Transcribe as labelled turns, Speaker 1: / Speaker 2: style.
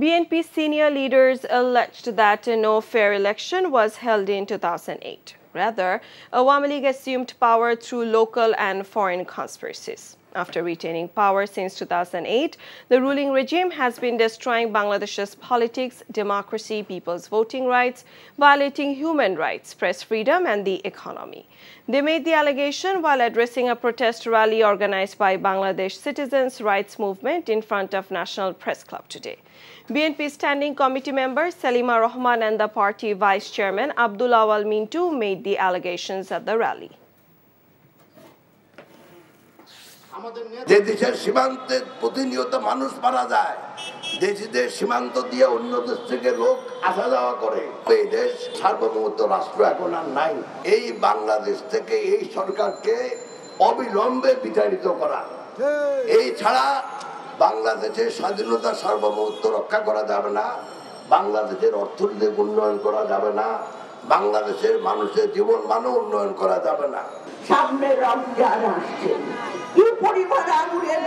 Speaker 1: BNP senior leaders alleged that no fair election was held in 2008. Rather, Awami League assumed power through local and foreign conspiracies. After retaining power since 2008, the ruling regime has been destroying Bangladesh's politics, democracy, people's voting rights, violating human rights, press freedom and the economy. They made the allegation while addressing a protest rally organized by Bangladesh Citizens' Rights Movement in front of National Press Club today. BNP Standing Committee member Selima Rahman and the party Vice Chairman Abdul Awal Mintu made the allegations at the rally.
Speaker 2: যে দেশের সীমান্তে প্রতিনিয়ত মানুষ মারা যায় দেশিদের সীমান্ত দিয়ে অন্য দেশ থেকে লোক আসা যাওয়া করে এই দেশ সার্বভৌমত্ব রাষ্ট্র এখন আর নাই এই বাংলাদেশ থেকে এই সরকারকে অবিলম্বে বিতাড়িত করা এই ছাড়া বাংলাদেশের স্বাধীনতা সার্বভৌমত্ব রক্ষা করা যাবে না বাংলাদেশের অর্থনৈতিক উন্নয়ন করা যাবে না বাংলাদেশের মানুষের জীবন মানও উন্নয়ন করা যাবে না
Speaker 3: সামনে রমজান আসছে